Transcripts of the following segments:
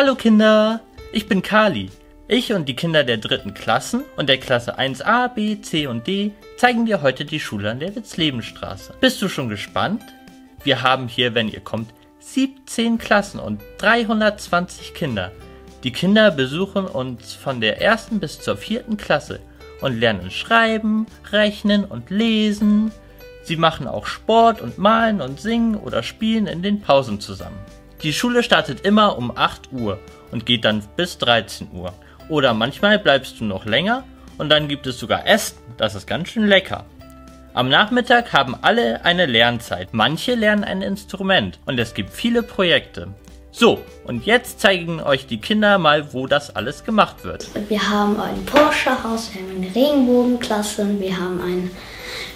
Hallo Kinder, ich bin Kali. Ich und die Kinder der dritten Klassen und der Klasse 1a, b, c und d zeigen dir heute die Schule an der Witzlebenstraße. Bist du schon gespannt? Wir haben hier, wenn ihr kommt, 17 Klassen und 320 Kinder. Die Kinder besuchen uns von der ersten bis zur vierten Klasse und lernen schreiben, rechnen und lesen. Sie machen auch Sport und malen und singen oder spielen in den Pausen zusammen. Die Schule startet immer um 8 Uhr und geht dann bis 13 Uhr. Oder manchmal bleibst du noch länger und dann gibt es sogar Essen. Das ist ganz schön lecker. Am Nachmittag haben alle eine Lernzeit. Manche lernen ein Instrument und es gibt viele Projekte. So, und jetzt zeigen euch die Kinder mal, wo das alles gemacht wird. Wir haben ein Porsche-Haus, wir haben eine Regenbogenklasse, wir haben ein,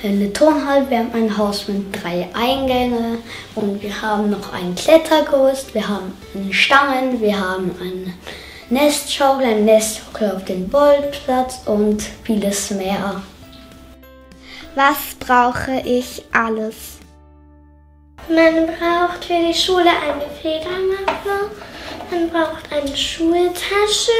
eine Turnhalle, wir haben ein Haus mit drei Eingängen und wir haben noch ein Klettergerüst, wir haben eine Stangen, wir haben eine Nestschaukel, ein Nestschaukel auf dem Bolzplatz und vieles mehr. Was brauche ich alles? Man braucht für die Schule eine Federmappe, man braucht eine Schultasche,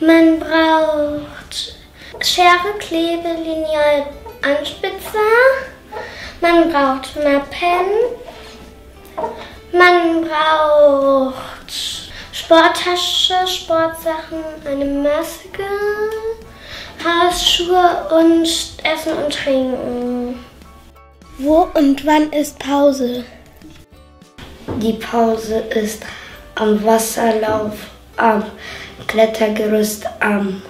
man braucht Schere, Klebe, Lineal, Anspitzer, man braucht Mappen, man braucht Sporttasche, Sportsachen, eine Maske, Hausschuhe und Essen und Trinken. Wo und wann ist Pause? Die Pause ist am Wasserlauf, am Klettergerüst, am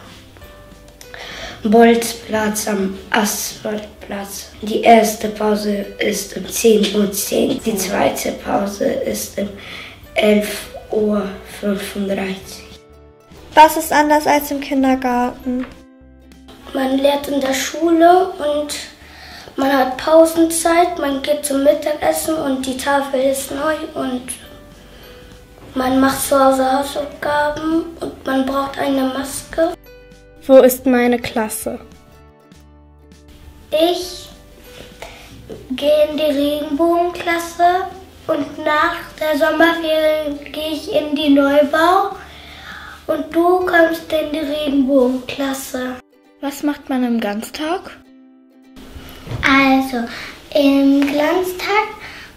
Bolzplatz, am Asphaltplatz. Die erste Pause ist um 10.10 Uhr, 10. die zweite Pause ist um 11.35 Uhr. Was ist anders als im Kindergarten? Man lernt in der Schule und man hat Pausenzeit, man geht zum Mittagessen und die Tafel ist neu und man macht zu Hause Hausaufgaben und man braucht eine Maske. Wo ist meine Klasse? Ich gehe in die Regenbogenklasse und nach der Sommerferien gehe ich in die Neubau und du kommst in die Regenbogenklasse. Was macht man im Ganztag? Also, im Glanztag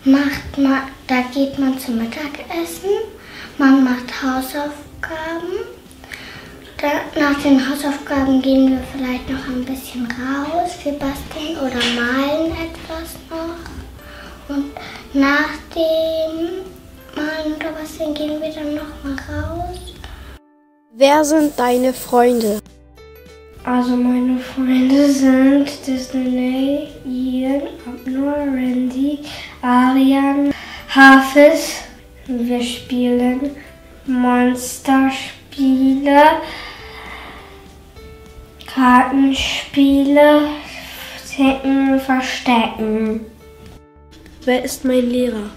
macht man, da geht man zum Mittagessen, man macht Hausaufgaben. Da, nach den Hausaufgaben gehen wir vielleicht noch ein bisschen raus, wir basteln oder malen etwas noch. Und nach dem Malen oder basteln gehen wir dann noch mal raus. Wer sind deine Freunde? Also meine Freunde sind Disney, Ian, Abnor, Randy, Arian, Hafiz. Wir spielen Monsterspiele, Kartenspiele, Ticken, Verstecken. Wer ist mein Lehrer?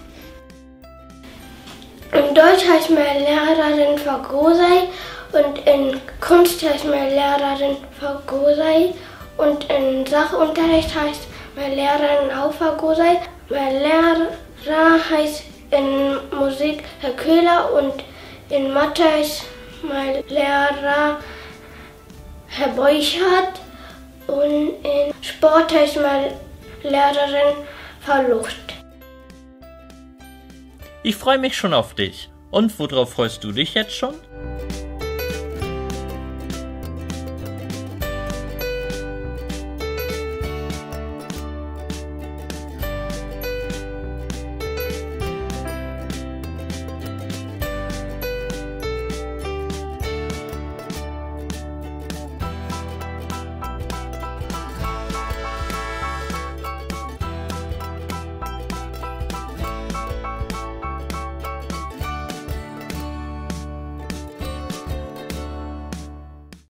In Deutsch heißt meine Lehrerin Frau Grosei und in Kunst heißt meine Lehrerin Frau Gosei und in Sachunterricht heißt meine Lehrerin auch Frau Gosei. Mein Lehrer heißt in Musik Herr Köhler und in Mathe heißt mein Lehrer Herr Beuchert und in Sport heißt meine Lehrerin Frau Lucht. Ich freue mich schon auf dich. Und worauf freust du dich jetzt schon?